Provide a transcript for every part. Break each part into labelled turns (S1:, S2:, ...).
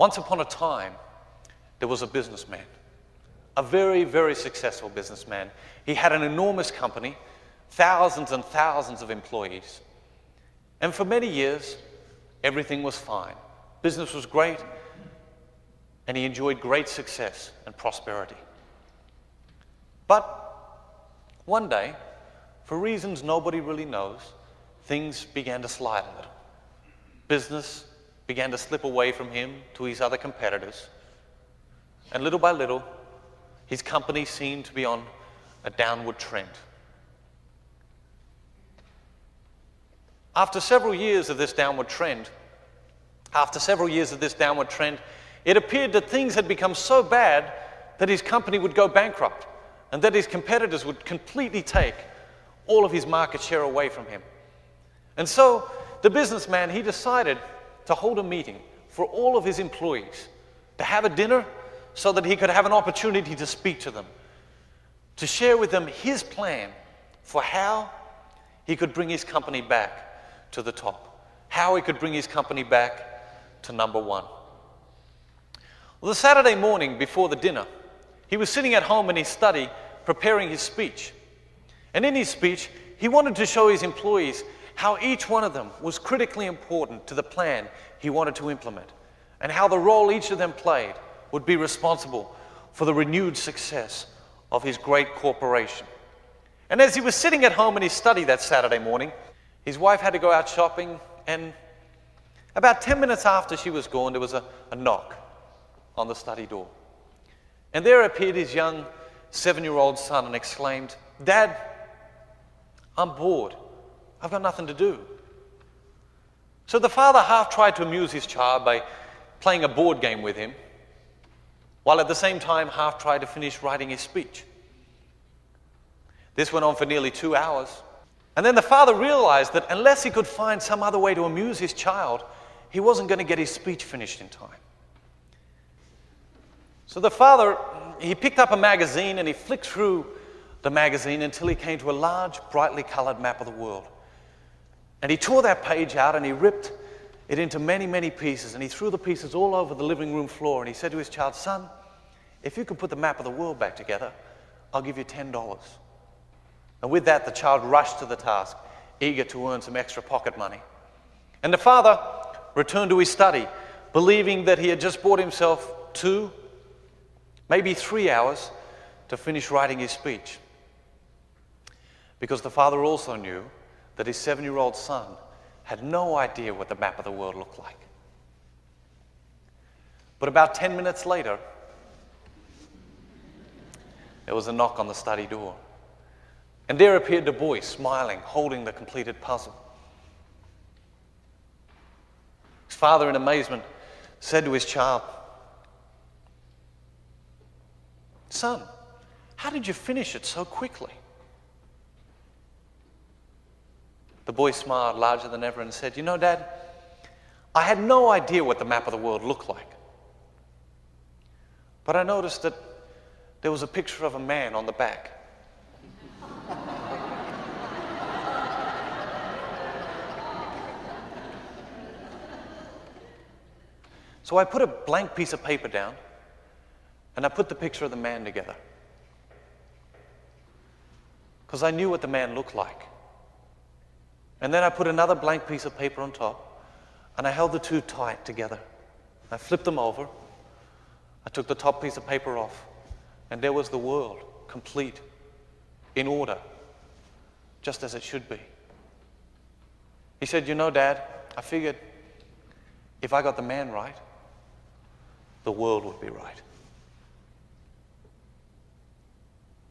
S1: Once upon a time, there was a businessman, a very, very successful businessman. He had an enormous company, thousands and thousands of employees. And for many years, everything was fine. Business was great, and he enjoyed great success and prosperity. But one day, for reasons nobody really knows, things began to slide a little. Business began to slip away from him to his other competitors. And little by little, his company seemed to be on a downward trend. After several years of this downward trend, after several years of this downward trend, it appeared that things had become so bad that his company would go bankrupt and that his competitors would completely take all of his market share away from him. And so the businessman, he decided to hold a meeting for all of his employees, to have a dinner so that he could have an opportunity to speak to them, to share with them his plan for how he could bring his company back to the top, how he could bring his company back to number one. Well, the Saturday morning before the dinner, he was sitting at home in his study preparing his speech. And in his speech, he wanted to show his employees how each one of them was critically important to the plan he wanted to implement, and how the role each of them played would be responsible for the renewed success of his great corporation. And as he was sitting at home in his study that Saturday morning, his wife had to go out shopping, and about 10 minutes after she was gone, there was a, a knock on the study door. And there appeared his young seven year old son and exclaimed, Dad, I'm bored. I've got nothing to do. So the father half tried to amuse his child by playing a board game with him, while at the same time half tried to finish writing his speech. This went on for nearly two hours. And then the father realized that unless he could find some other way to amuse his child, he wasn't going to get his speech finished in time. So the father, he picked up a magazine and he flicked through the magazine until he came to a large, brightly colored map of the world. And he tore that page out and he ripped it into many, many pieces and he threw the pieces all over the living room floor and he said to his child, Son, if you can put the map of the world back together, I'll give you $10. And with that, the child rushed to the task, eager to earn some extra pocket money. And the father returned to his study, believing that he had just bought himself two, maybe three hours to finish writing his speech. Because the father also knew that his seven year old son had no idea what the map of the world looked like. But about 10 minutes later, there was a knock on the study door. And there appeared the boy, smiling, holding the completed puzzle. His father, in amazement, said to his child, Son, how did you finish it so quickly? The boy smiled larger than ever and said, You know, Dad, I had no idea what the map of the world looked like. But I noticed that there was a picture of a man on the back. So I put a blank piece of paper down and I put the picture of the man together. Because I knew what the man looked like. And then I put another blank piece of paper on top and I held the two tight together. I flipped them over. I took the top piece of paper off and there was the world, complete, in order, just as it should be. He said, You know, Dad, I figured if I got the man right, the world would be right.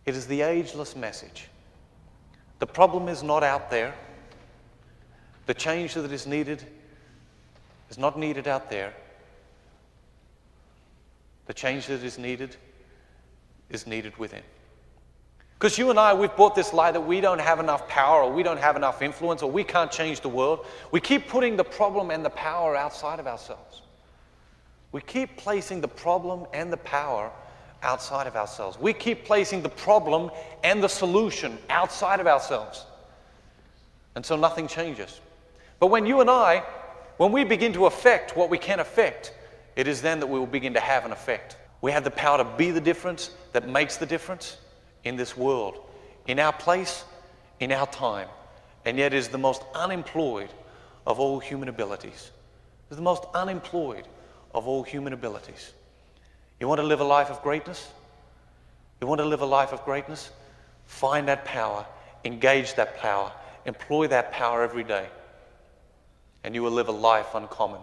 S1: It is the ageless message. The problem is not out there. The change that is needed is not needed out there. The change that is needed is needed within. Because you and I, we've bought this lie that we don't have enough power or we don't have enough influence or we can't change the world. We keep putting the problem and the power outside of ourselves. We keep placing the problem and the power outside of ourselves. We keep placing the problem and the solution outside of ourselves. And so nothing changes. But when you and I, when we begin to affect what we can affect it is then that we will begin to have an effect. We have the power to be the difference that makes the difference in this world, in our place, in our time, and yet is the most unemployed of all human abilities. Is the most unemployed of all human abilities. You want to live a life of greatness? You want to live a life of greatness? Find that power, engage that power, employ that power every day, and you will live a life uncommon.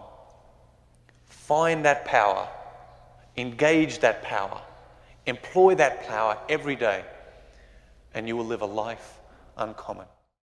S1: Find that power, engage that power, employ that power every day, and you will live a life uncommon.